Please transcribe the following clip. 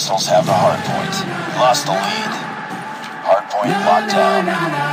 Hostiles have the hard point. Lost the lead. Hard point locked down.